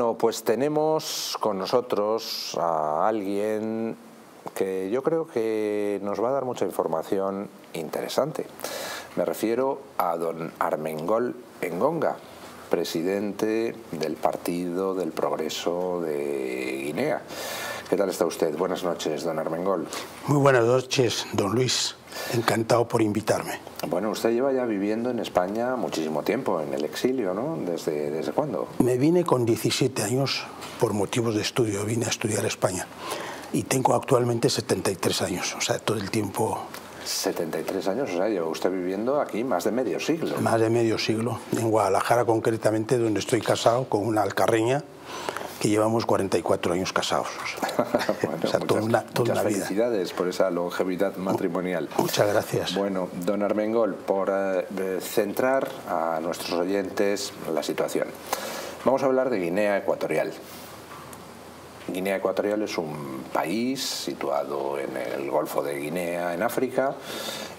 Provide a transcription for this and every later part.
Bueno, pues tenemos con nosotros a alguien que yo creo que nos va a dar mucha información interesante. Me refiero a don Armengol Engonga, presidente del Partido del Progreso de Guinea. ¿Qué tal está usted? Buenas noches, don Armengol. Muy buenas noches, don Luis. Encantado por invitarme. Bueno, usted lleva ya viviendo en España muchísimo tiempo, en el exilio, ¿no? ¿Desde, desde cuándo? Me vine con 17 años por motivos de estudio, vine a estudiar a España. Y tengo actualmente 73 años, o sea, todo el tiempo 73 años, o sea, lleva usted viviendo aquí más de medio siglo. Más de medio siglo, en Guadalajara concretamente, donde estoy casado con una alcarreña que llevamos 44 años casados. bueno, o sea, toda una, toda felicidades por esa longevidad matrimonial. Muchas gracias. Bueno, don Armengol, por eh, centrar a nuestros oyentes la situación. Vamos a hablar de Guinea Ecuatorial. Guinea Ecuatorial es un país situado en el Golfo de Guinea, en África.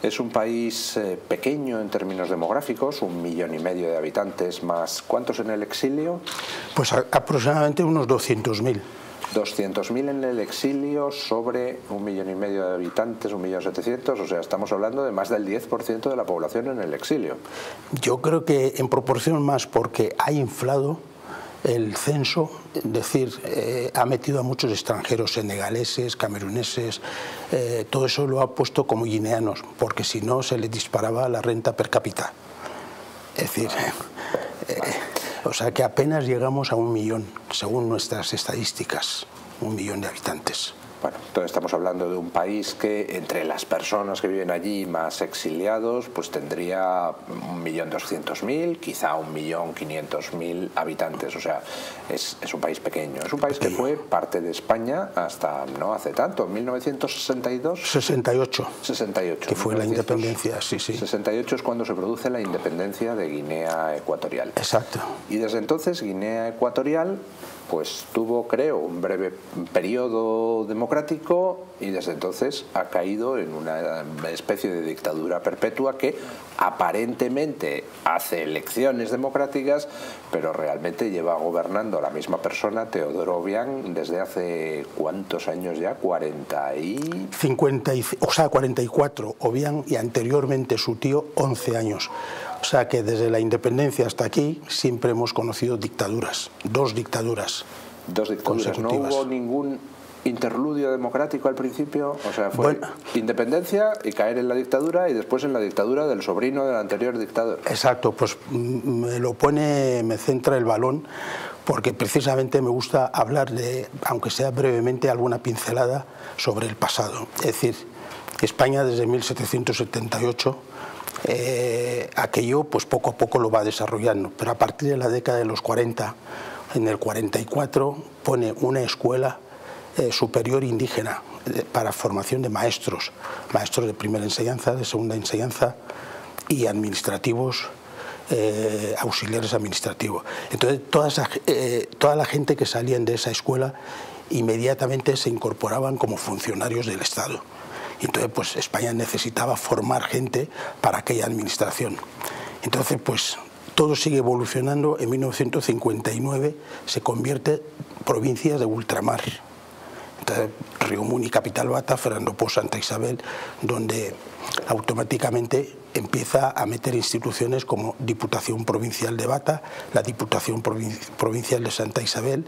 Es un país eh, pequeño en términos demográficos, un millón y medio de habitantes más. ¿Cuántos en el exilio? Pues aproximadamente unos 200.000. 200.000 en el exilio sobre un millón y medio de habitantes, un millón setecientos, o sea, estamos hablando de más del 10% de la población en el exilio. Yo creo que en proporción más porque ha inflado el censo, es decir, eh, ha metido a muchos extranjeros senegaleses, cameruneses, eh, todo eso lo ha puesto como guineanos, porque si no se les disparaba la renta per cápita. Es decir, eh, o sea que apenas llegamos a un millón, según nuestras estadísticas, un millón de habitantes. Bueno, entonces estamos hablando de un país que entre las personas que viven allí más exiliados, pues tendría un millón doscientos mil, quizá un millón quinientos mil habitantes. O sea, es, es, un país pequeño. Es un país que fue parte de España hasta no hace tanto, 1962. 68. 68. Que fue la independencia, sí, sí. 68 es cuando se produce la independencia de Guinea Ecuatorial. Exacto. Y desde entonces Guinea Ecuatorial pues tuvo, creo, un breve periodo democrático y desde entonces ha caído en una especie de dictadura perpetua que aparentemente hace elecciones democráticas, pero realmente lleva gobernando la misma persona, Teodoro Obiang, desde hace cuántos años ya, 40 y... 50 o sea, 44, Obiang y anteriormente su tío, 11 años. O sea que desde la independencia hasta aquí siempre hemos conocido dictaduras, dos dictaduras. Dos dictaduras. ¿No hubo ningún interludio democrático al principio? O sea, fue independencia y caer en la dictadura y después en la dictadura del sobrino del anterior dictador. Exacto, pues me lo pone, me centra el balón porque precisamente me gusta hablar de, aunque sea brevemente, alguna pincelada sobre el pasado. Es decir, España desde 1778 eh, aquello pues poco a poco lo va desarrollando, pero a partir de la década de los 40, en el 44 pone una escuela eh, superior indígena eh, para formación de maestros, maestros de primera enseñanza, de segunda enseñanza y administrativos, auxiliares administrativos. Entonces toda, toda la gente que salían de esa escuela inmediatamente se incorporaban como funcionarios del Estado. Entonces, pues España necesitaba formar gente para aquella administración. Entonces, pues todo sigue evolucionando. En 1959 se convierte en provincias de ultramar. Entonces, Río Muni, Capital Bata, Fernando Po, Santa Isabel, donde automáticamente empieza a meter instituciones como Diputación Provincial de Bata, la Diputación Provincial de Santa Isabel,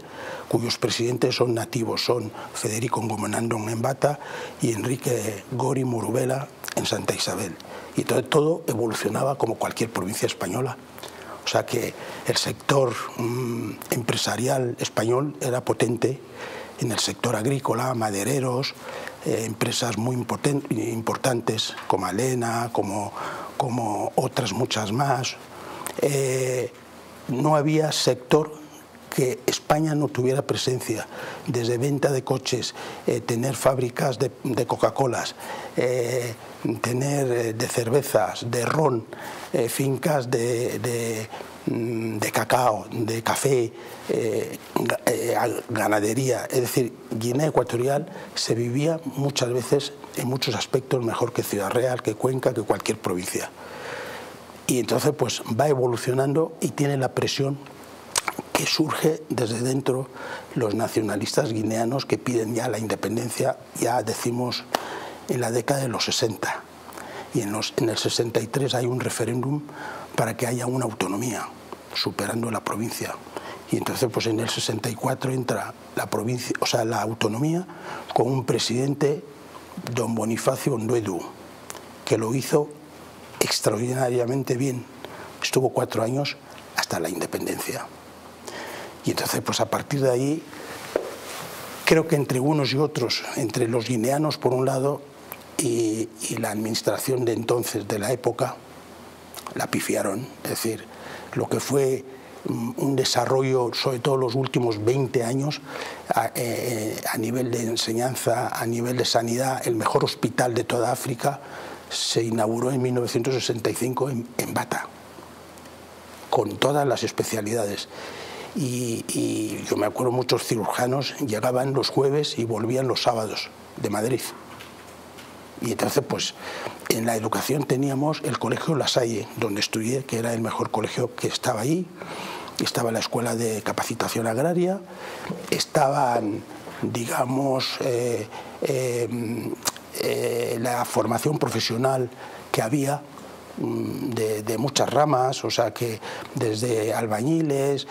cuyos presidentes son nativos, son Federico Ngomenandón en Bata y Enrique Gori Murubela en Santa Isabel. Y todo, todo evolucionaba como cualquier provincia española. O sea que el sector mm, empresarial español era potente en el sector agrícola, madereros, eh, empresas muy importantes como Alena, como, como otras muchas más. Eh, no había sector que España no tuviera presencia, desde venta de coches, eh, tener fábricas de, Coca-Colas, tener de cervezas, de ron, fincas de de cacao, de café, eh, eh, ganadería. Es decir, Guinea Ecuatorial se vivía muchas veces, en muchos aspectos, mejor que Ciudad Real, que Cuenca, que cualquier provincia. Y entonces pues va evolucionando y tiene la presión que surge desde dentro los nacionalistas guineanos que piden ya la independencia, ya decimos en la década de los 60. Y en, el 63 hay un referéndum para que haya una autonomía, superando la provincia. Y entonces pues en el 64 entra la provincia, o sea, la autonomía con un presidente, don Bonifacio Nduedu, que lo hizo extraordinariamente bien. Estuvo cuatro años hasta la independencia. Y entonces, pues a partir de ahí, creo que entre unos y otros, entre los guineanos por un lado y, la administración de entonces, de la época, la pifiaron. Es decir, lo que fue mm, un desarrollo, sobre todo los últimos 20 años, eh, a, nivel de enseñanza, a nivel de sanidad, el mejor hospital de toda África se inauguró en 1965 en, en Bata, con todas las especialidades y, yo me acuerdo muchos cirujanos llegaban los jueves y volvían los sábados de Madrid. Y entonces, pues, en la educación teníamos el colegio La Salle, donde estudié, que era el mejor colegio que estaba ahí. Estaba la escuela de capacitación agraria, estaban, digamos, eh, eh, eh, la formación profesional que había Mm, de, muchas ramas, o sea que desde albañiles,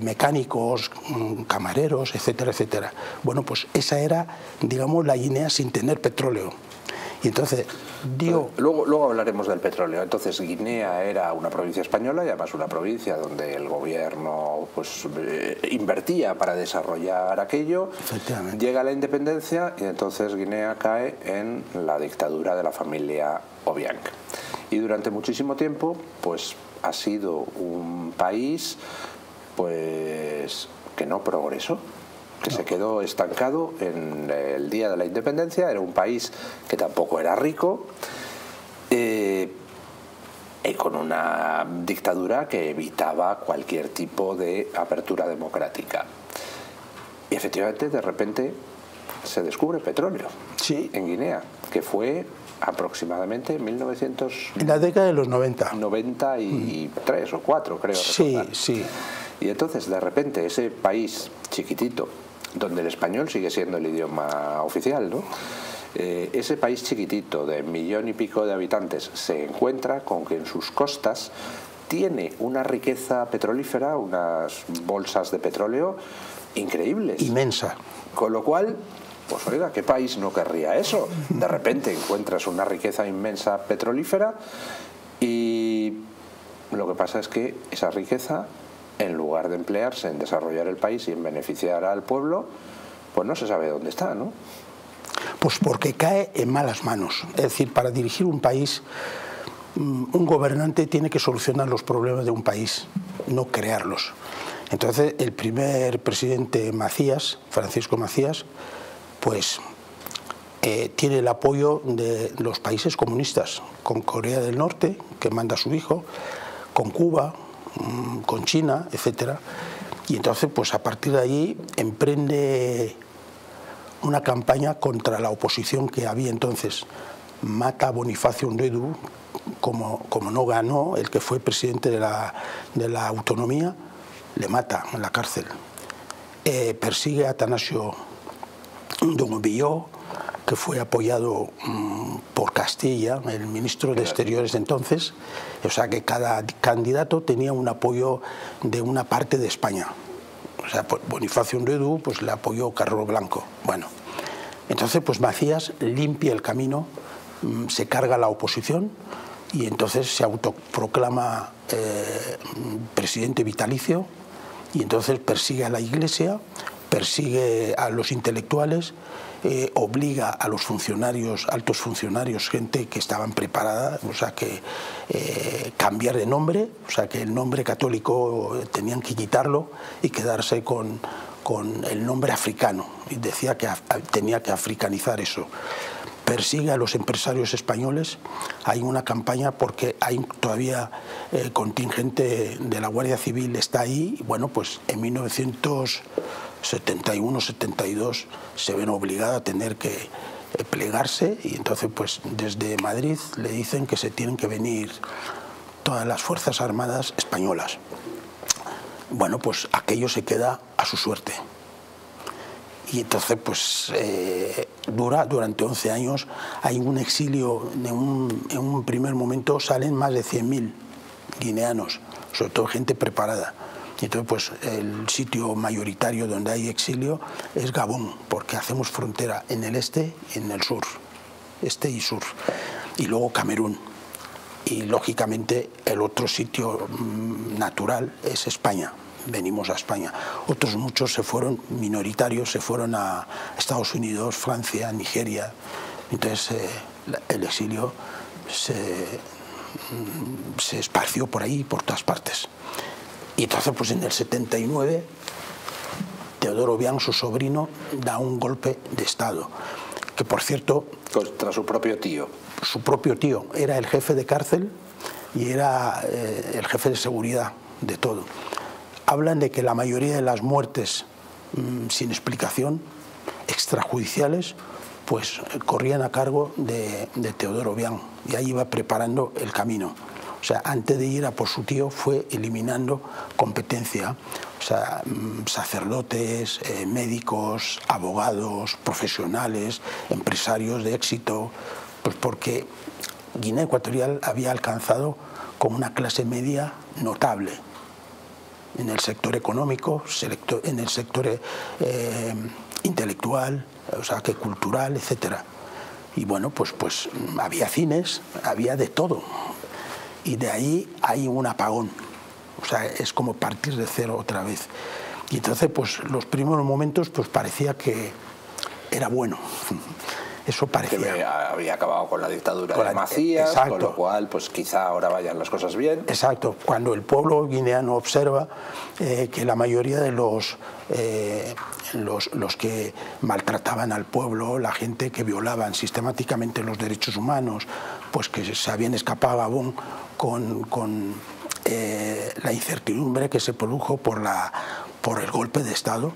mecánicos, mm, camareros, etcétera, etcétera. Bueno, pues esa era, digamos, la Guinea sin tener petróleo. Y entonces, dio... Luego, luego hablaremos del petróleo. Entonces, Guinea era una provincia española y además una provincia donde el gobierno pues, eh, invertía para desarrollar aquello. Llega la independencia y entonces Guinea cae en la dictadura de la familia Obiang y durante muchísimo tiempo pues ha sido un país pues que no progresó que se quedó estancado en el día de la independencia era un país que tampoco era rico eh, y con una dictadura que evitaba cualquier tipo de apertura democrática y efectivamente de repente se descubre petróleo sí. en Guinea que fue aproximadamente 1900... En la década de los 90. 93 o 4, creo. Sí, sí. Y entonces, de repente, ese país chiquitito, donde el español sigue siendo el idioma oficial, ¿no? Eh, ese país chiquitito de millón y pico de habitantes se encuentra con que en sus costas tiene una riqueza petrolífera, unas bolsas de petróleo increíbles. Inmensa. Con lo cual pues oiga, ¿qué país no querría eso? De repente encuentras una riqueza inmensa petrolífera y lo que pasa es que esa riqueza, en lugar de emplearse en desarrollar el país y en beneficiar al pueblo, pues no se sabe dónde está, ¿no? Pues porque cae en malas manos. Es decir, para dirigir un país, mm, un gobernante tiene que solucionar los problemas de un país, no crearlos. Entonces, el primer presidente Macías, Francisco Macías, pues eh, tiene el apoyo de los países comunistas, con Corea del Norte, que manda a su hijo, con Cuba, con China, etc. Y entonces, pues a partir de allí emprende una campaña contra la oposición que había entonces. Mata a Bonifacio Nduedu, como, como no ganó, el que fue presidente de la, de la autonomía, le mata en la cárcel. Eh, persigue a Atanasio Don Villó, que fue apoyado mm, por Castilla, el ministro de Exteriores de entonces, o sea que cada candidato tenía un apoyo de una parte de España. O sea, pues, Bonifacio Unredú pues le apoyó Carlos Blanco. Bueno, entonces pues Macías limpia el camino, mm, se carga la oposición y entonces se autoproclama eh, presidente vitalicio y entonces persigue a la Iglesia persigue a los intelectuales, eh, obliga a los funcionarios, altos funcionarios, gente que estaban preparada, o sea, que eh, cambiar de nombre, o sea, que el nombre católico tenían que quitarlo y quedarse con, con el nombre africano. Y decía que tenía que africanizar eso persigue a los empresarios españoles. Hay una campaña porque hay todavía eh, contingente de la Guardia Civil está ahí. Bueno, pues en 1900 71, 72 se ven obligados a tener que eh, plegarse y entonces pues desde Madrid le dicen que se tienen que venir todas las Fuerzas Armadas españolas. bueno, pues aquello se queda a su suerte. Y entonces, pues, eh, dura durante 11 años. Hay un exilio, en un, en un primer momento salen más de 100.000 guineanos, sobre todo gente preparada. Entonces, pues, el sitio mayoritario donde hay exilio es Gabón, porque hacemos frontera en el este y en el sur, este y sur. Y luego Camerún. Y lógicamente el otro sitio mm, natural es España, venimos a España. Otros muchos se fueron, minoritarios, se fueron a Estados Unidos, Francia, Nigeria. Entonces eh, el exilio se, mm, se esparció por ahí, por todas partes. Y entonces, pues en el 79, Teodoro Bian, su sobrino, da un golpe de Estado, que por cierto... Contra su propio tío. Su propio tío, era el jefe de cárcel y era eh, el jefe de seguridad de todo hablan de que la mayoría de las muertes mm, sin explicación, extrajudiciales, pues corrían a cargo de, Teodoro Bian y ahí iba preparando el camino. O sea, antes de ir a por su tío fue eliminando competencia, o sea, mm, sacerdotes, eh, médicos, abogados, profesionales, empresarios de éxito, pues porque Guinea Ecuatorial había alcanzado con una clase media notable en el sector económico, en el sector eh, intelectual, o sea, que cultural, etc. Y bueno, pues, pues había cines, había de todo. Y de ahí hay un apagón. O sea, es como partir de cero otra vez. Y entonces, pues los primeros momentos, pues parecía que era bueno. Eso parecía. Que había acabado con la dictadura de Macías, con lo cual, pues quizá ahora vayan las cosas bien. Exacto. Cuando el pueblo guineano observa eh, que la mayoría de los, eh, los, los, que maltrataban al pueblo, la gente que violaban sistemáticamente los derechos humanos, pues que se habían escapado a Gabón con, con eh, la incertidumbre que se produjo por, la, por el golpe de Estado,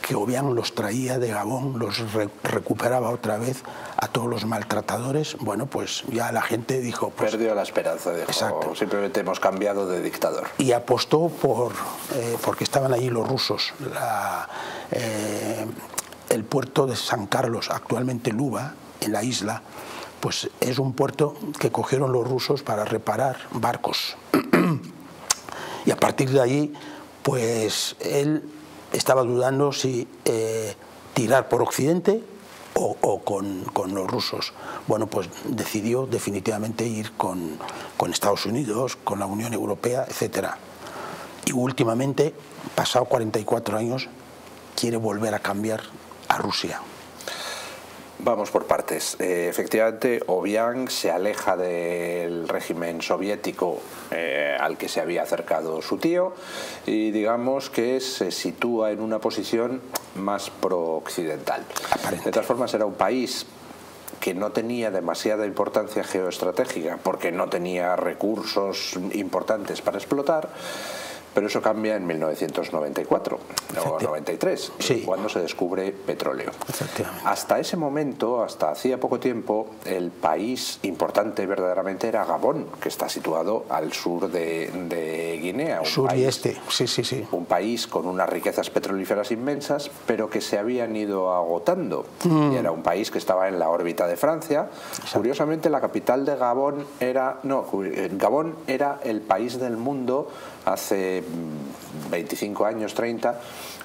que Obiang los traía de Gabón, los recuperaba otra vez a todos los maltratadores, bueno, pues ya la gente dijo... Pues, Perdió la esperanza, dijo, exacto. simplemente hemos cambiado de dictador. Y apostó por, eh, porque estaban allí los rusos, eh, el puerto de San Carlos, actualmente Luba, en la isla, pues es un puerto que cogieron los rusos para reparar barcos. y a partir de ahí, pues él estaba dudando si eh, tirar por Occidente o, con, los rusos. Bueno, pues decidió definitivamente ir con, con Estados Unidos, con la Unión Europea, etc. Y últimamente, pasado 44 años, quiere volver a cambiar a Rusia. Vamos por partes. Eh, efectivamente, Obiang se aleja del régimen soviético eh, al que se había acercado su tío y digamos que se sitúa en una posición más pro-occidental. De todas formas, era un país que no tenía demasiada importancia geoestratégica porque no tenía recursos importantes para explotar pero eso cambia en 1994 o 93, cuando se descubre petróleo. Hasta ese momento, hasta hacía poco tiempo, el país importante verdaderamente era Gabón, que está situado al sur de, Guinea. sur y este, sí, sí, sí. Un país con unas riquezas petrolíferas inmensas, pero que se habían ido agotando. Mm. Y era un país que estaba en la órbita de Francia. Curiosamente, la capital de Gabón era, no, Gabón era el país del mundo hace 25 años, 30,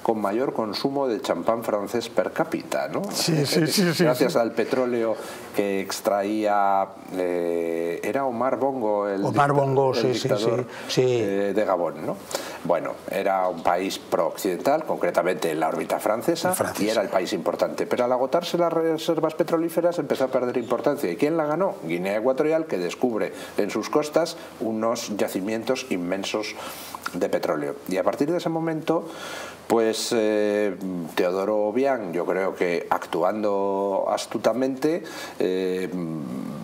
con mayor consumo de champán francés per cápita, ¿no? Sí, sí, sí, Gracias al petróleo que extraía, eh, era Omar Bongo, el, Omar Bongo, sí, eh, de Gabón, ¿no? Bueno, era un país pro-occidental, concretamente en la órbita francesa, y era el país importante. Pero al agotarse las reservas petrolíferas empezó a perder importancia. ¿Y quién la ganó? Guinea Ecuatorial, que descubre en sus costas unos yacimientos inmensos de petróleo. Y a partir de ese momento pues eh, Teodoro Obiang, yo creo que actuando astutamente, eh,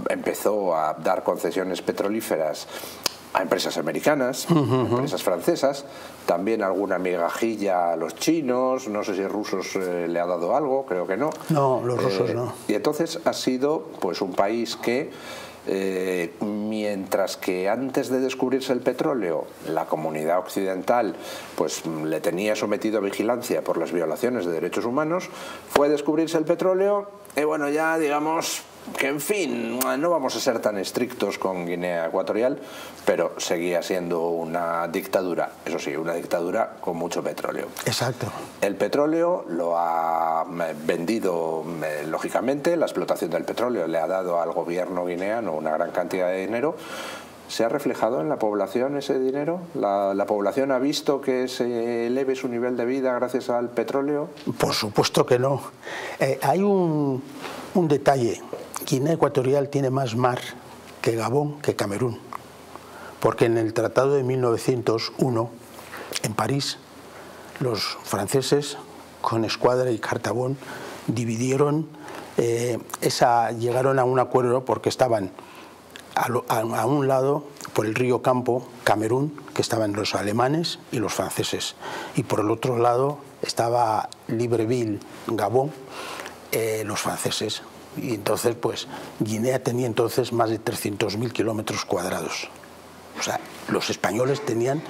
empezó a dar concesiones petrolíferas a empresas americanas, empresas francesas, también alguna migajilla a los chinos, no sé si rusos eh, le ha dado algo, creo que no. No, los rusos no. Y entonces ha sido pues un país que eh, mientras que antes de descubrirse el petróleo la comunidad occidental pues le tenía sometido a vigilancia por las violaciones de derechos humanos, fue descubrirse el petróleo y bueno, ya digamos que en fin, no vamos a ser tan estrictos con Guinea Ecuatorial, pero seguía siendo una dictadura, eso sí, una dictadura con mucho petróleo. Exacto. El petróleo lo ha eh, vendido, eh, lógicamente, la explotación del petróleo le ha dado al gobierno guineano una gran cantidad de dinero, ¿Se ha reflejado en la población ese dinero? ¿La, población ha visto que se eleve su nivel de vida gracias al petróleo? Por supuesto que no. Eh, hay un, un detalle Guinea Ecuatorial tiene más mar que Gabón, que Camerún, porque en el Tratado de 1901, en París, los franceses, con Escuadra y Cartabón, dividieron, eh, esa, llegaron a un acuerdo porque estaban a, un lado, por el río Campo, Camerún, que estaban los alemanes y los franceses, y por el otro lado estaba Libreville, Gabón, eh, los franceses. Y entonces, pues, Guinea tenía entonces más de 300.000 kilómetros cuadrados. O sea, los españoles tenían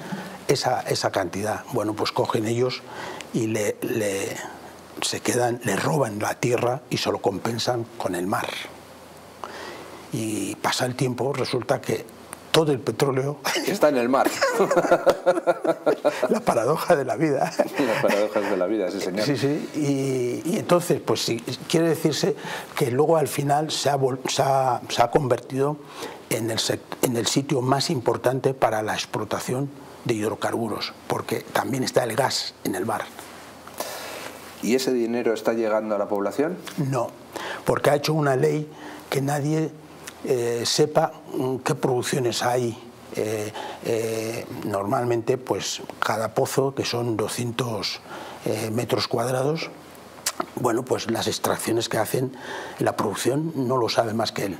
esa, esa cantidad. Bueno, pues cogen ellos y le, se quedan, le roban la tierra y se lo compensan con el mar. Y pasa el tiempo, resulta que todo el petróleo está en el mar. la paradoja de la vida. Las paradojas de la vida, sí, señor. Sí, sí. Y, entonces, pues sí, quiere decirse que luego al final se ha, se ha, convertido en el, en el sitio más importante para la explotación de hidrocarburos, porque también está el gas en el mar. ¿Y ese dinero está llegando a la población? No, porque ha hecho una ley que nadie eh, sepa mm, qué producciones hay. Eh, eh, normalmente, pues cada pozo, que son 200 metros cuadrados, bueno, pues las extracciones que hacen, la producción no lo sabe más que él.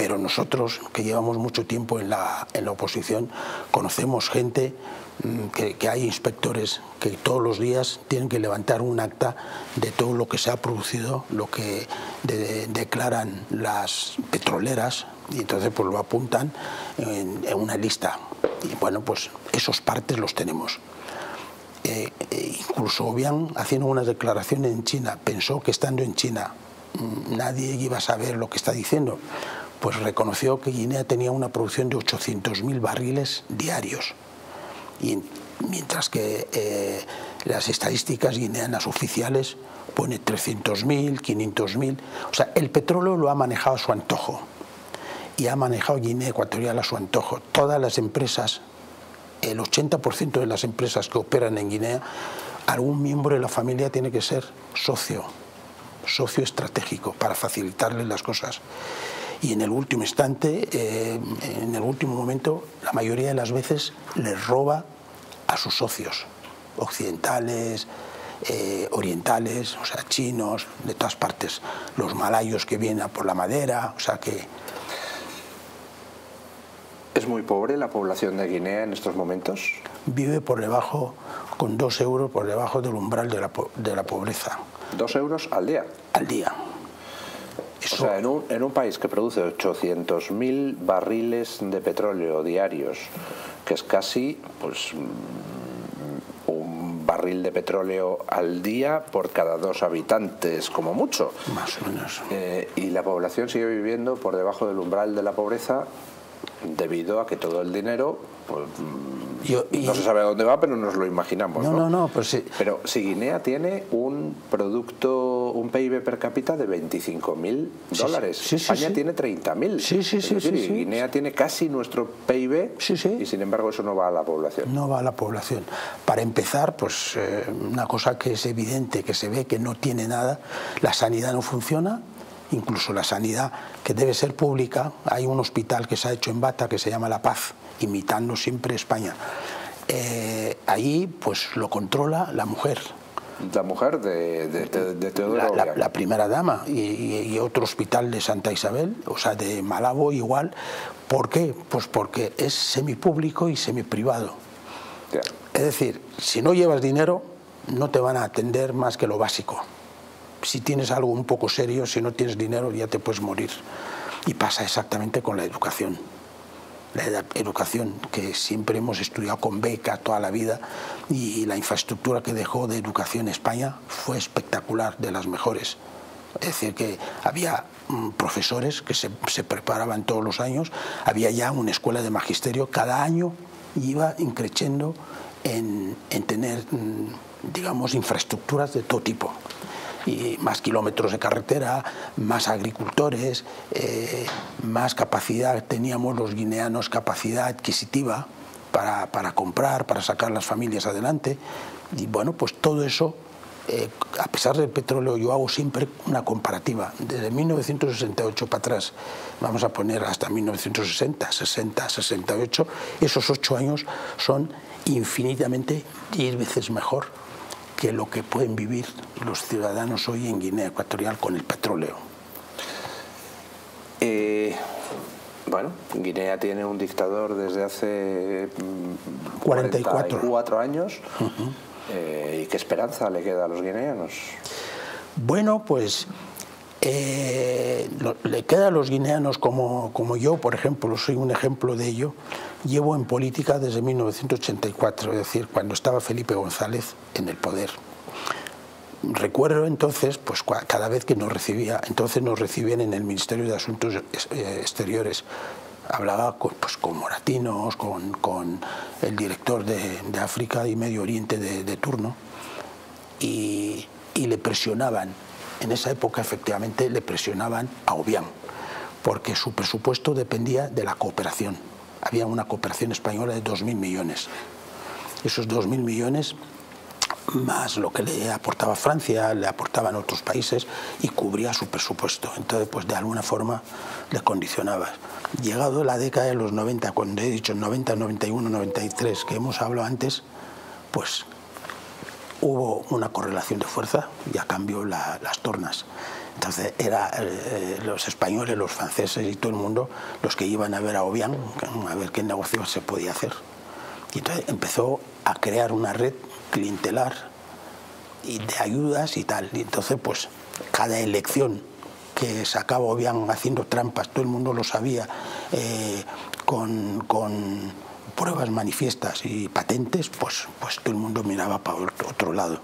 Pero nosotros, que llevamos mucho tiempo en la, en la oposición, conocemos gente Mm, que, hay inspectores que todos los días tienen que levantar un acta de todo lo que se ha producido, lo que declaran las petroleras y entonces pues lo apuntan en, una lista. Y bueno, pues esos partes los tenemos. Eh, eh, incluso Obiang, haciendo una declaración en China, pensó que estando en China mm, nadie iba a saber lo que está diciendo, pues reconoció que Guinea tenía una producción de 800.000 barriles diarios y mientras que eh, las estadísticas guineanas oficiales pone 300.000, 500.000. O sea, el petróleo lo ha manejado a su antojo y ha manejado Guinea Ecuatorial a su antojo. Todas las empresas, el 80% de las empresas que operan en Guinea, algún miembro de la familia tiene que ser socio, socio estratégico para facilitarle las cosas y en el último instante, eh, en el último momento, la mayoría de las veces les roba a sus socios occidentales, eh, orientales, o sea, chinos, de todas partes, los malayos que vienen por la madera, o sea que... ¿Es muy pobre la población de Guinea en estos momentos? Vive por debajo, con dos euros por debajo del umbral de la, de la pobreza. ¿Dos euros al día? Al día. O sea, en un, en un país que produce 800.000 barriles de petróleo diarios, que es casi pues, mm, un barril de petróleo al día por cada dos habitantes, como mucho. Más o menos. Eh, y la población sigue viviendo por debajo del umbral de la pobreza debido a que todo el dinero pues, no se sabe a dónde va, pero nos lo imaginamos. No, no, no, pues sí. Pero si Guinea tiene un producto, un PIB per cápita de 25.000 dólares, España tiene 30.000. Sí, sí, sí, Guinea tiene casi nuestro PIB y sin embargo eso no va a la población. No va a la población. Para empezar, pues eh, una cosa que es evidente, que se ve que no tiene nada, la sanidad no funciona, incluso la sanidad que debe ser pública. Hay un hospital que se ha hecho en Bata que se llama La Paz, imitando siempre España. Eh, ahí pues lo controla la mujer. La mujer de, de, Teodoro. La, primera dama y, otro hospital de Santa Isabel, o sea, de Malabo igual. ¿Por qué? Pues porque es semipúblico y semiprivado. Es decir, si no llevas dinero, no te van a atender más que lo básico si tienes algo un poco serio, si no tienes dinero ya te puedes morir. Y pasa exactamente con la educación. La educación que siempre hemos estudiado con beca toda la vida y la infraestructura que dejó de educación España fue espectacular, de las mejores. Es decir, que había mm, profesores que se, se, preparaban todos los años, había ya una escuela de magisterio, cada año iba increciendo en, en tener, mm, digamos, infraestructuras de todo tipo y más kilómetros de carretera, más agricultores, eh, más capacidad, teníamos los guineanos capacidad adquisitiva para, para, comprar, para sacar las familias adelante. Y bueno, pues todo eso, eh, a pesar del petróleo, yo hago siempre una comparativa. Desde 1968 para atrás, vamos a poner hasta 1960, 60, 68, esos ocho años son infinitamente diez veces mejor que lo que pueden vivir los ciudadanos hoy en Guinea Ecuatorial con el petróleo. Eh, bueno, Guinea tiene un dictador desde hace 44, mm, 44 años. Eh, ¿Y qué esperanza le queda a los guineanos? Bueno, pues eh, le queda a los guineanos como, como yo, por ejemplo, soy un ejemplo de ello, llevo en política desde 1984, es decir, cuando estaba Felipe González en el poder. Recuerdo entonces, pues cada vez que nos recibía, entonces nos recibían en el Ministerio de Asuntos eh, Exteriores, hablaba con, pues, con Moratinos, con, con, el director de, África y Medio Oriente de, de turno, y, y, le presionaban, en esa época efectivamente le presionaban a Obiang, porque su presupuesto dependía de la cooperación había una cooperación española de 2.000 millones. Esos 2.000 millones, más lo que le aportaba Francia, le aportaban otros países y cubría su presupuesto. Entonces, pues de alguna forma le condicionaba. Llegado la década de los 90, cuando he dicho 90, 91, 93, que hemos hablado antes, pues hubo una correlación de fuerza, ya cambió la, las tornas. Entonces eran eh, los españoles, los franceses y todo el mundo los que iban a ver a Obiang, a ver qué negocio se podía hacer. Y entonces empezó a crear una red clientelar y de ayudas y tal. Y entonces pues cada elección que sacaba Obiang haciendo trampas, todo el mundo lo sabía, eh, con, con, pruebas manifiestas y patentes, pues, pues todo el mundo miraba para otro lado.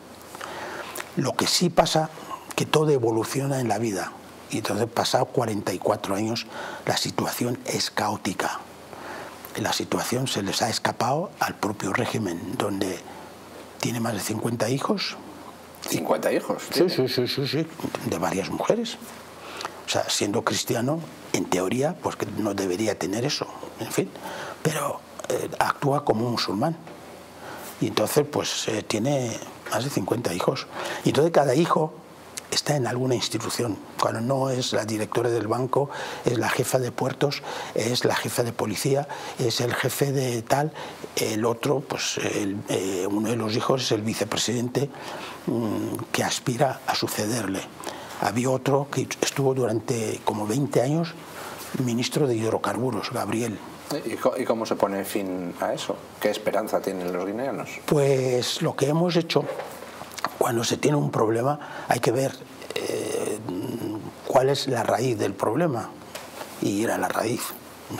Lo que sí pasa que todo evoluciona en la vida. Y entonces, pasado 44 años, la situación es caótica. La situación se les ha escapado al propio régimen, donde tiene más de 50 hijos. ¿50 hijos? Sí, sí, sí, sí, sí, de varias mujeres. O sea, siendo cristiano, en teoría, pues que no debería tener eso, en fin, pero eh, actúa como un musulmán. Y entonces, pues eh, tiene más de 50 hijos. Y entonces cada hijo está en alguna institución. Cuando no es la directora del banco, es la jefa de puertos, es la jefa de policía, es el jefe de tal, el otro, pues eh, uno de los hijos es el vicepresidente mm, que aspira a sucederle. Había otro que estuvo durante como 20 años ministro de hidrocarburos, Gabriel. ¿Y cómo se pone fin a eso? ¿Qué esperanza tienen los guineanos? Pues lo que hemos hecho cuando se tiene un problema hay que ver eh, cuál es la raíz del problema y ir a la raíz,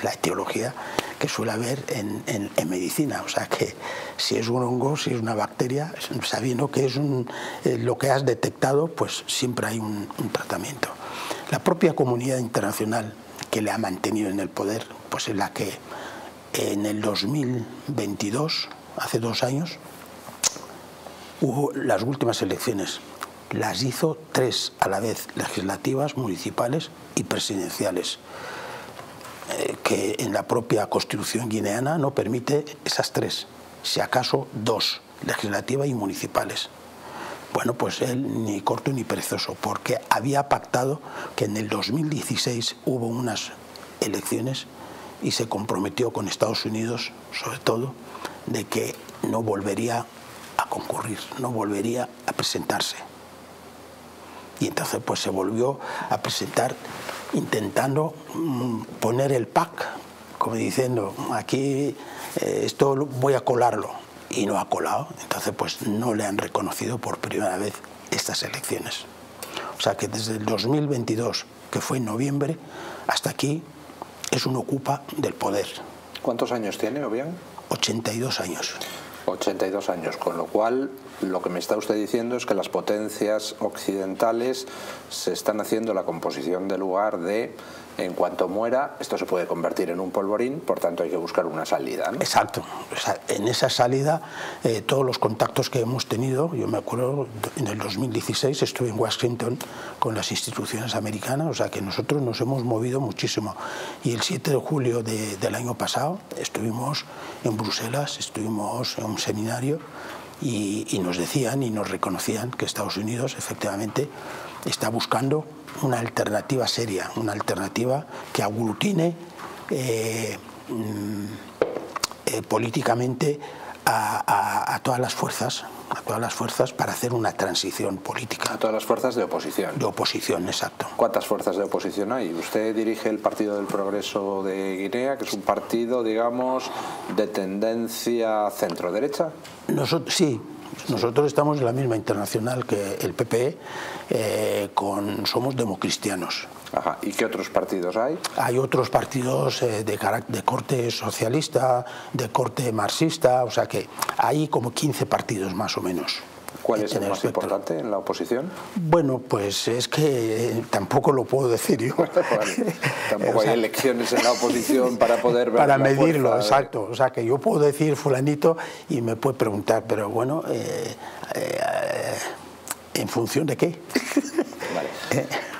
la etiología que suele haber en, medicina. O sea que si es un hongo, si es una bacteria, sabiendo que es eh, lo que has detectado, pues siempre hay un, un, tratamiento. La propia comunidad internacional que le ha mantenido en el poder, pues es la que en el 2022, hace dos años, hubo las últimas elecciones. Las hizo tres a la vez, legislativas, municipales y presidenciales, eh, que en la propia constitución guineana no permite esas tres, si acaso dos, legislativas y municipales. Bueno, pues él ni corto ni perezoso, porque había pactado que en el 2016 hubo unas elecciones y se comprometió con Estados Unidos, sobre todo, de que no volvería a concurrir, no volvería a presentarse. Y entonces pues se volvió a presentar intentando mm, poner el PAC, como diciendo, aquí eh, esto voy a colarlo. Y no ha colado, entonces pues no le han reconocido por primera vez estas elecciones. O sea que desde el 2022, que fue en noviembre, hasta aquí es un ocupa del poder. ¿Cuántos años tiene Obiang? 82 años. 82 años, con lo cual lo que me está usted diciendo es que las potencias occidentales se están haciendo la composición de lugar de en cuanto muera, esto se puede convertir en un polvorín, por tanto hay que buscar una salida. Exacto. en esa salida, eh, todos los contactos que hemos tenido, yo me acuerdo, en el 2016 estuve en Washington con las instituciones americanas, o sea que nosotros nos hemos movido muchísimo. Y el 7 de julio del año pasado estuvimos en Bruselas, estuvimos en un seminario y, nos decían y nos reconocían que Estados Unidos efectivamente está buscando una alternativa seria, una alternativa que aglutine eh, mm, eh, políticamente a, todas las fuerzas, a todas las fuerzas para hacer una transición política. A todas las fuerzas de oposición. De oposición, exacto. ¿Cuántas fuerzas de oposición hay? Usted dirige el Partido del Progreso de Guinea, que es un partido, digamos, de tendencia centro-derecha. Nosotros, sí, nosotros estamos en la misma internacional que el PPE, eh, con, somos democristianos. Ajá. ¿Y qué otros partidos hay? Hay otros partidos eh, de, de corte socialista, de corte marxista, o sea que hay como 15 partidos más o menos. ¿Cuál es el más importante en la oposición? Bueno, pues es que eh, tampoco lo puedo decir yo. tampoco hay elecciones en la oposición para poder ver Para medirlo, exacto. O sea, que yo puedo decir fulanito y me puede preguntar, pero bueno, eh, ¿en función de qué?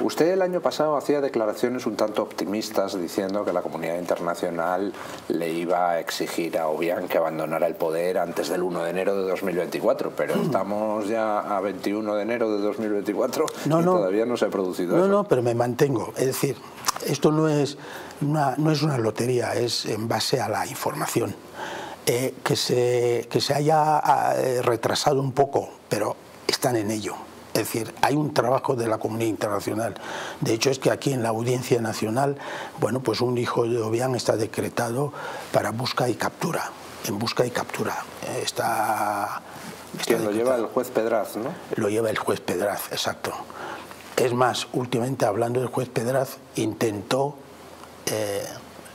Usted el año pasado hacía declaraciones un tanto optimistas diciendo que la comunidad internacional le iba a exigir a Obiang que abandonara el poder antes del 1 de enero de 2024, pero mm. estamos ya a 21 de enero de 2024 y todavía no se ha producido no, eso. No, pero me mantengo. Es decir, esto no es una, no es una lotería, es en base a la información. Eh, que, se, que se haya eh, retrasado un poco, pero están en ello. Es decir, hay un trabajo de la comunidad internacional. De hecho, es que aquí en la Audiencia Nacional, bueno, pues un hijo de Obiang está decretado para busca y captura, en busca y captura. Está, que lo lleva el juez Pedraz, ¿no? Lo lleva el juez Pedraz, exacto. Es más, últimamente hablando del juez Pedraz, intentó eh,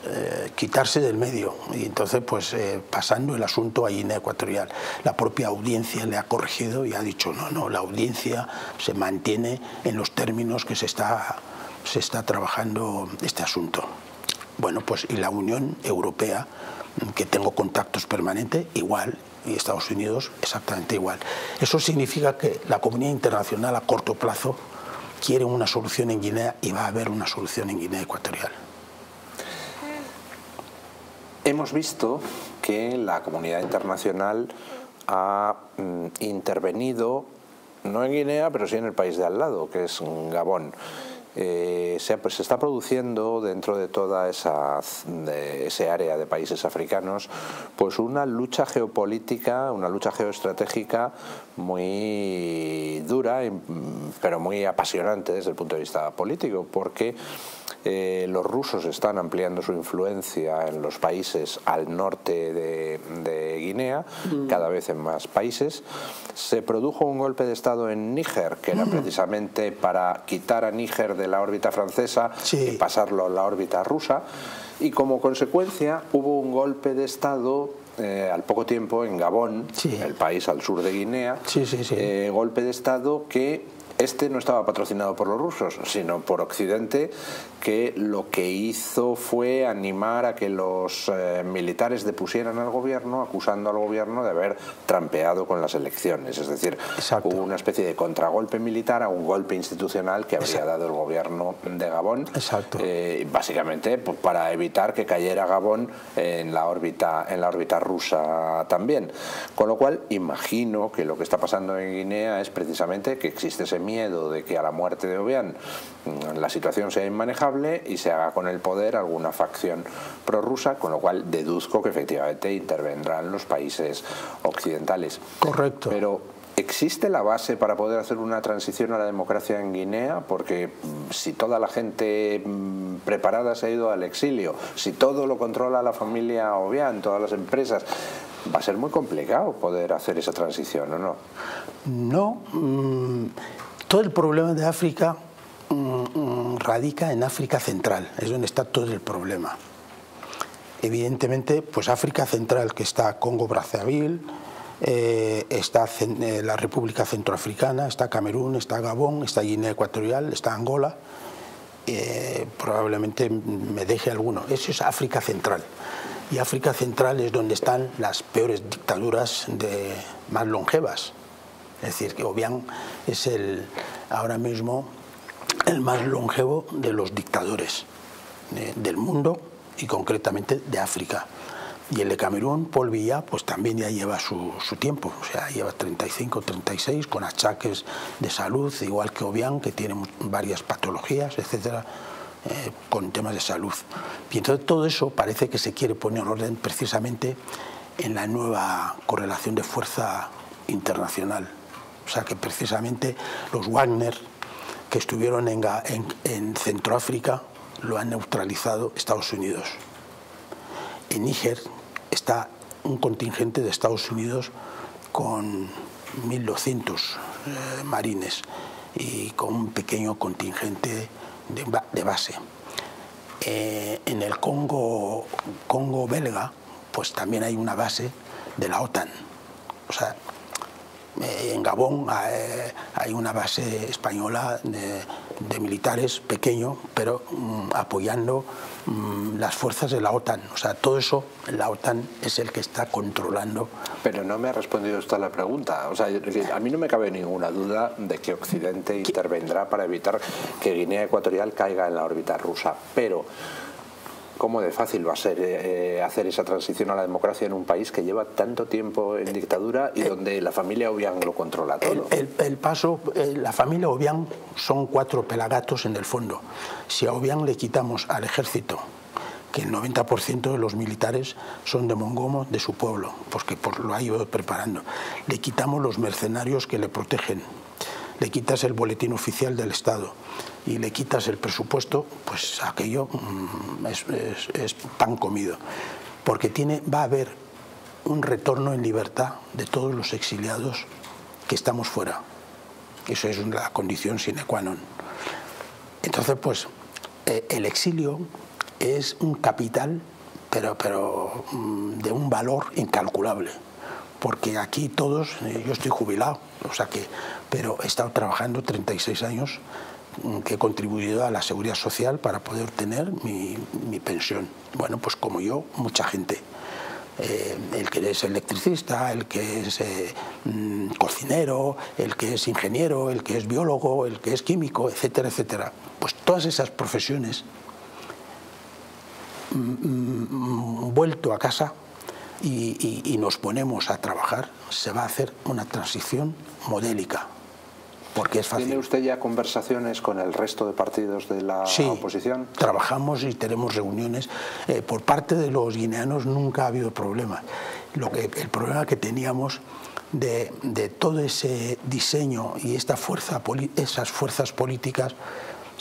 eh, quitarse del medio y entonces pues eh, pasando el asunto a Guinea Ecuatorial. La propia audiencia le ha corregido y ha dicho no, no, la audiencia se mantiene en los términos que se está, se está trabajando este asunto. Bueno, pues y la Unión Europea, que tengo contactos permanentes, igual, y Estados Unidos exactamente igual. Eso significa que la comunidad internacional a corto plazo quiere una solución en Guinea y va a haber una solución en Guinea Ecuatorial. Hemos visto que la comunidad internacional ha mm, intervenido, no en Guinea, pero sí en el país de al lado, que es Gabón. Eh, se, pues, se, está produciendo dentro de toda esa ese área de países africanos pues una lucha geopolítica, una lucha geoestratégica muy dura, pero muy apasionante desde el punto de vista político, porque eh, los rusos están ampliando su influencia en los países al norte de, Guinea, mm. cada vez en más países. Se produjo un golpe de Estado en Níger, que era mm. precisamente para quitar a Níger de la órbita francesa y pasarlo a la órbita rusa. Y como consecuencia hubo un golpe de Estado eh, al poco tiempo en Gabón, el país al sur de Guinea, eh, golpe de Estado que este no estaba patrocinado por los rusos, sino por Occidente, que lo que hizo fue animar a que los eh, militares depusieran al gobierno, acusando al gobierno de haber trampeado con las elecciones. Es decir, hubo una especie de contragolpe militar a un golpe institucional que habría dado el gobierno de Gabón, Exacto. Eh, básicamente pues, para evitar que cayera Gabón en la órbita en la órbita rusa también. Con lo cual, imagino que lo que está pasando en Guinea es precisamente que existe ese miedo de que a la muerte de Obiang mm, la situación sea inmanejable y se haga con el poder alguna facción prorrusa, con lo cual deduzco que efectivamente intervendrán los países occidentales. Correcto. Pero ¿Existe la base para poder hacer una transición a la democracia en Guinea? Porque mm, si toda la gente mm, preparada se ha ido al exilio, si todo lo controla la familia Obiang, todas las empresas, va a ser muy complicado poder hacer esa transición, ¿o no? No. Mm, todo el problema de África radica en África Central, es donde está todo el problema. Evidentemente, pues África Central, que está Congo-Brazzaville, eh, está eh, la República Centroafricana, está Camerún, está Gabón, está Guinea Ecuatorial, está Angola, eh, probablemente me deje alguno. Eso es África Central. Y África Central es donde están las peores dictaduras más longevas. Es decir, que Obiang es el, ahora mismo el más longevo de los dictadores del mundo y concretamente de África. Y el de Camerún, Paul Biya, pues también ya lleva su, tiempo, o sea, lleva 35, 36, con achaques de salud, igual que Obiang, que tiene varias patologías, etcétera, eh, con temas de salud. Y entonces todo eso parece que se quiere poner en orden precisamente en la nueva correlación de fuerza internacional. O sea, que precisamente los Wagner, que estuvieron en, en, en Centroáfrica, lo han neutralizado Estados Unidos. En Níger, está un contingente de Estados Unidos con 1.200 eh, marines y con un pequeño contingente de, base. Eh, en el Congo, Congo belga, pues también hay una base de la OTAN. O sea, en Gabón hay una base española de, militares pequeño, pero mm, apoyando Mm, las fuerzas de la OTAN. O sea, todo eso, la OTAN es el que está controlando. Pero no me ha respondido usted a la pregunta. O sea, a mí no me cabe ninguna duda de que Occidente intervendrá para evitar que Guinea Ecuatorial caiga en la órbita rusa. Pero cómo de fácil va a ser eh, eh, hacer esa transición a la democracia en un país que lleva tanto tiempo en dictadura y eh, donde la familia Obiang lo controla todo. El, paso, la familia Obiang son cuatro pelagatos en el fondo. Si a Obiang le quitamos al ejército, que el 90% de los militares son de Mongomo, de su pueblo, pues que lo ha ido preparando. Le quitamos los mercenarios que le protegen, le quitas el boletín oficial del Estado y le quitas el presupuesto, pues aquello mm, es, pan comido. Porque tiene, va a haber un retorno en libertad de todos los exiliados que estamos fuera. Eso es una condición sine qua non. Entonces, pues, eh, el exilio es un capital, pero, pero mm, de un valor incalculable porque aquí todos, eh, yo estoy jubilado, o sea que, pero he estado trabajando 36 años que he contribuido a la seguridad social para poder obtener mi, pensión. Bueno, pues como yo, mucha gente. Eh, el que es electricista, el que es eh, mm, cocinero, el que es ingeniero, el que es biólogo, el que es químico, etcétera, etcétera. Pues todas esas profesiones, mm, vuelto a casa, y, nos ponemos a trabajar, se va a hacer una transición modélica. Porque es fácil. ¿Tiene usted ya conversaciones con el resto de partidos de la sí, oposición? Trabajamos y tenemos reuniones. Eh, por parte de los guineanos nunca ha habido problema. Lo que, el problema que teníamos de, de todo ese diseño y esta fuerza, esas fuerzas políticas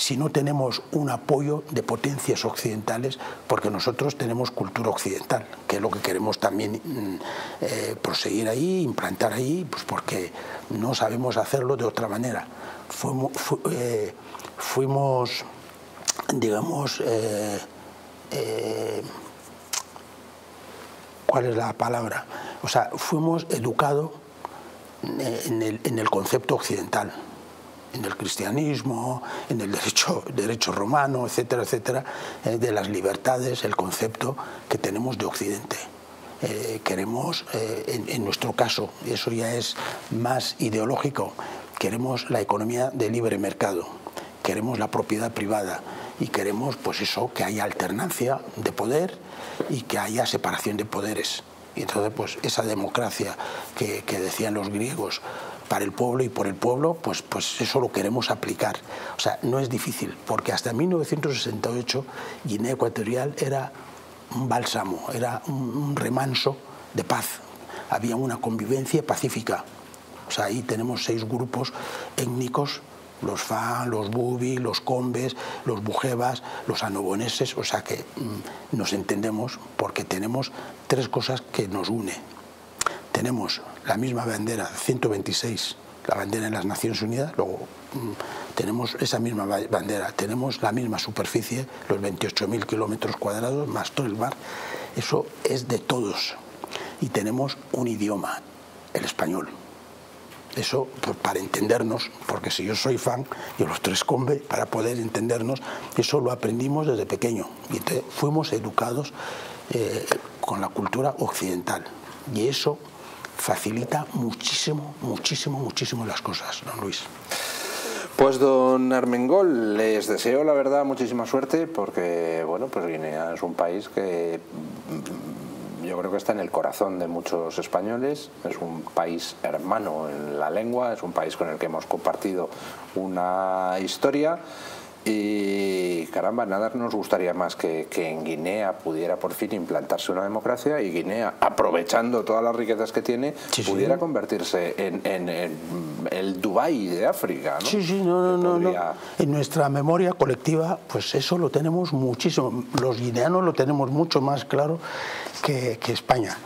si no tenemos un apoyo de potencias occidentales, porque nosotros tenemos cultura occidental, que es lo que queremos también mm, eh, proseguir ahí, implantar ahí, pues porque no sabemos hacerlo de otra manera. Eh, fuimos, digamos, eh, ¿cuál es la palabra? O sea, fuimos educados en el concepto occidental en el cristianismo, en el derecho, derecho romano, etcétera, etcétera, eh, de las libertades, el concepto que tenemos de Occidente. Eh, queremos, eh, en, nuestro caso, eso ya es más ideológico, queremos la economía de libre mercado, queremos la propiedad privada y queremos, pues eso, que haya alternancia de poder y que haya separación de poderes. Y entonces, pues esa democracia que, que decían los griegos, para el pueblo y por el pueblo, pues, pues eso lo queremos aplicar. O sea, no es difícil, porque hasta 1968 Guinea Ecuatorial era un bálsamo, era un, remanso de paz. Había una convivencia pacífica. O sea, ahí tenemos seis grupos étnicos los Fa, los Bubi, los Combes, los Bujevas, los Anoboneses, o sea que mm, nos entendemos porque tenemos tres cosas que nos une tenemos la misma bandera, 126, la bandera en las Naciones Unidas, luego mm, tenemos esa misma bandera, tenemos la misma superficie, los 28.000 kilómetros cuadrados, más todo el mar, eso es de todos. Y tenemos un idioma, el español. Eso pues, para entendernos, porque si yo soy fan, y los tres combe, para poder entendernos, eso lo aprendimos desde pequeño. Y fuimos educados eh, con la cultura occidental. Y eso facilita muchísimo, muchísimo, muchísimo las cosas, don Luis. Pues don Armengol, les deseo la verdad muchísima suerte porque bueno, pues Guinea es un país que mm, yo creo que está en el corazón de muchos españoles, es un país hermano en la lengua, es un país con el que hemos compartido una historia y caramba, nada nos gustaría más que, en Guinea pudiera por fin implantarse una democracia y Guinea, aprovechando todas las riquezas que tiene, pudiera convertirse en, el Dubái de África. ¿no? Sí, sí, no, no, no, En nuestra memoria colectiva, pues eso lo tenemos muchísimo. Los guineanos lo tenemos mucho más claro que, España.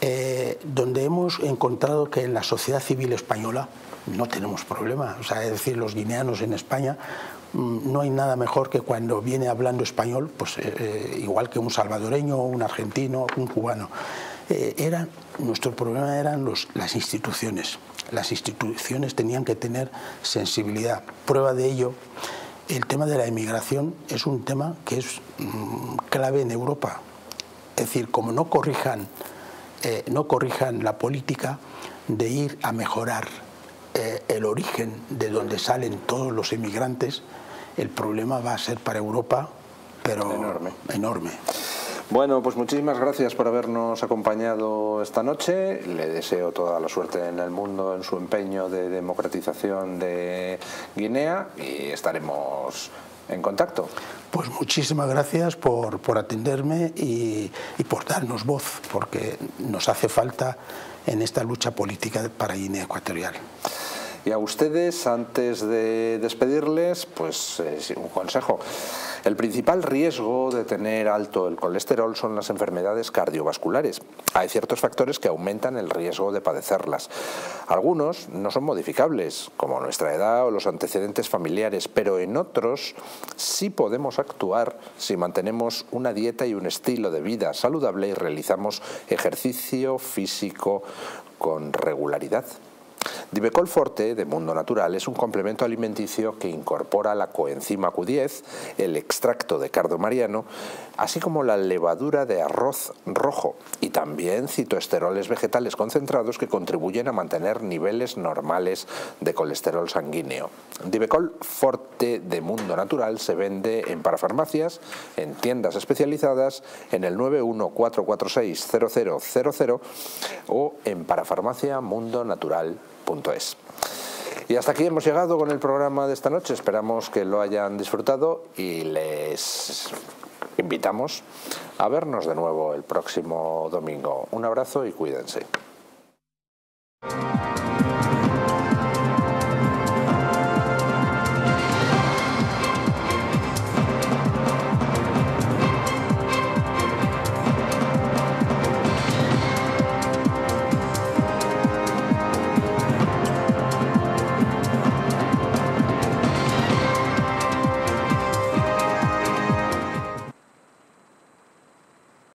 Eh, donde hemos encontrado que en la sociedad civil española no tenemos problema. O sea, es decir, los guineanos en España no hay nada mejor que cuando viene hablando español, pues eh, eh, igual que un salvadoreño, un argentino, un cubano. Eh, nuestro problema eran las instituciones. Las instituciones tenían que tener sensibilidad. Prueba de ello, el tema de la emigración es un tema que es mm, clave en Europa. Es decir, como no corrijan, no corrijan la política de ir a mejorar el origen de donde salen todos los emigrantes, el problema va a ser para Europa, pero enorme. enorme. Bueno, pues muchísimas gracias por habernos acompañado esta noche. Le deseo toda la suerte en el mundo en su empeño de democratización de Guinea y estaremos en contacto. Pues muchísimas gracias por, por atenderme y, y, por darnos voz, porque nos hace falta en esta lucha política para Guinea Ecuatorial. Y a ustedes, antes de despedirles, pues eh, un consejo. El principal riesgo de tener alto el colesterol son las enfermedades cardiovasculares. Hay ciertos factores que aumentan el riesgo de padecerlas. Algunos no son modificables, como nuestra edad o los antecedentes familiares, pero en otros sí podemos actuar si mantenemos una dieta y un estilo de vida saludable y realizamos ejercicio físico con regularidad. Divecol Forte de Mundo Natural es un complemento alimenticio que incorpora la coenzima Q10, el extracto de cardo mariano, así como la levadura de arroz rojo y también citoesteroles vegetales concentrados que contribuyen a mantener niveles normales de colesterol sanguíneo. Divecol Forte de Mundo Natural se vende en parafarmacias, en tiendas especializadas, en el 914460000 o en parafarmacia Mundo Natural es. Y hasta aquí hemos llegado con el programa de esta noche. Esperamos que lo hayan disfrutado y les invitamos a vernos de nuevo el próximo domingo. Un abrazo y cuídense.